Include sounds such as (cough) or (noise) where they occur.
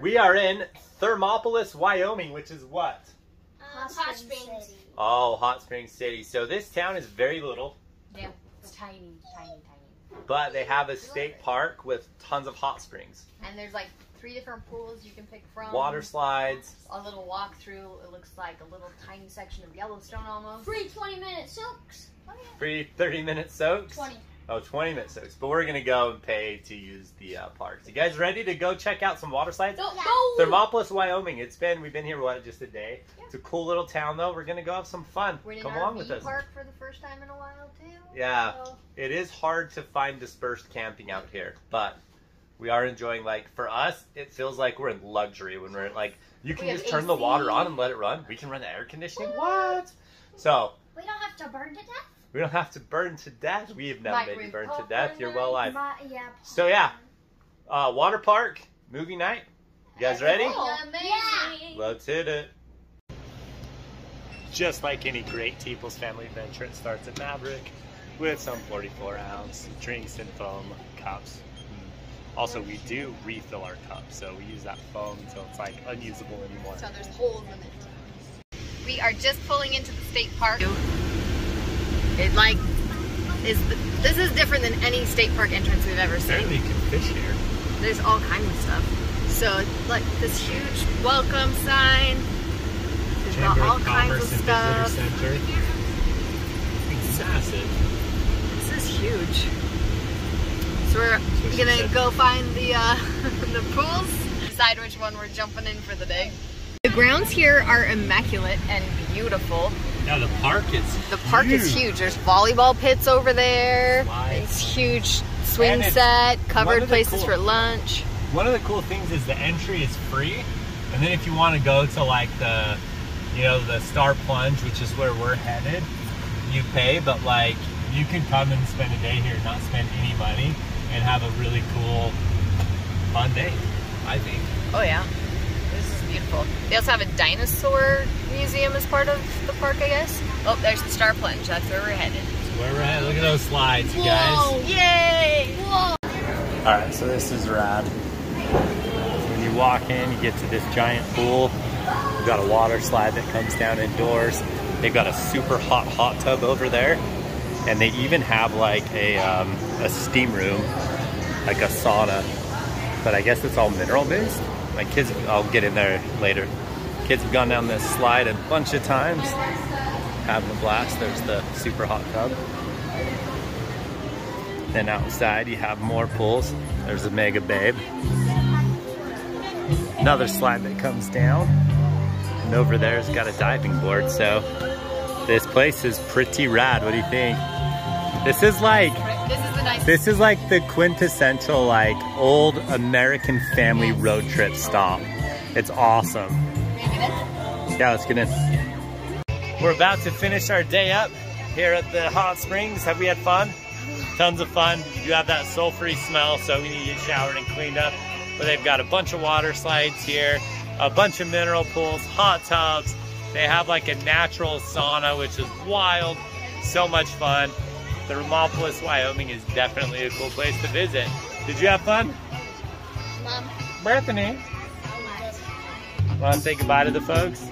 We are in Thermopolis, Wyoming, which is what? Uh, hot Springs. Oh, Hot Springs City. So this town is very little, Yeah, it's tiny, tiny, tiny. but they have a state park with tons of hot springs. And there's like three different pools you can pick from. Water slides. A little walk through. It looks like a little tiny section of Yellowstone almost. Free 20 minute soaks. Oh, Free 30 minute soaks. 20. Oh, 20 minute soaks. But we're going to go and pay to use the uh, parks. You guys ready to go check out some water slides? Go, Yeah. go! Thermopolis, Wyoming. It's been, we've been here, what, just a day? Yeah. It's a cool little town, though. We're going to go have some fun. We're in an Come along RV with us. park for the first time in a while too. Yeah. So, It is hard to find dispersed camping out here, but we are enjoying, like, for us, it feels like we're in luxury when we're, like, you can We just have turn the water on and let it run. We can run the air conditioning. What? So, We don't have to burn to death. We don't have to burn to death. We have never Like been with burned to death. You're well alive. My, yeah. So, yeah. Uh, water park, movie night. You guys ready? Amazing. Let's hit it. Just like any great Teeples family adventure, it starts at Maverik with some 44 ounce drinks and foam cups. Mm. Also, we do refill our cups, so we use that foam until it's like unusable anymore. So there's holes in it. We are just pulling into the state park. It like is this is different than any state park entrance we've ever seen. Apparently, you can fish here. There's all kinds of stuff. So like this huge welcome sign. There's got all kinds of stuff. Center. It's massive. This is huge. So we're gonna go find the uh, (laughs) the pools. Decide which one we're jumping in for the day. The grounds here are immaculate and beautiful. Yeah, the park is The park is huge. There's volleyball pits over there. Slides. It's huge swing it's set, covered places cool- for lunch. One of the cool things is the entry is free, and then if you want to go to like the, you know, the Star Plunge, which is where we're headed, you pay. But like, you can come and spend a day here, and not spend any money, and have a really cool, fun day. I think. Oh yeah, this is beautiful. They also have a dinosaur museum as part of the park, I guess. Oh, there's the Star Plunge. That's where we're headed. Where we're headed. Look at those slides, you Whoa. guys. Yay! Whoa. All right, so this is rad. When you walk in, you get to this giant pool. We've got a water slide that comes down indoors. They've got a super hot hot tub over there, and they even have like a um, a steam room, like a sauna. But I guess it's all mineral based. My kids, I'll get in there later. Kids have gone down this slide a bunch of times, having a blast. There's the super hot tub. Then outside you have more pools. There's a Mega Babe. Another slide that comes down. And over there's got a diving board. So this place is pretty rad. What do you think? This is like This is the nice. this is like the quintessential like old American family road trip stop. It's awesome. Yeah, let's get in. We're about to finish our day up here at the hot springs. Have we had fun? Tons of fun. You have that sulfury smell, so we need to get showered and cleaned up. But they've got a bunch of water slides here, a bunch of mineral pools, hot tubs. They have like a natural sauna, which is wild. So much fun. The Thermopolis, Wyoming is definitely a cool place to visit. Did you have fun? Mom. Bethany, want to say goodbye to the folks?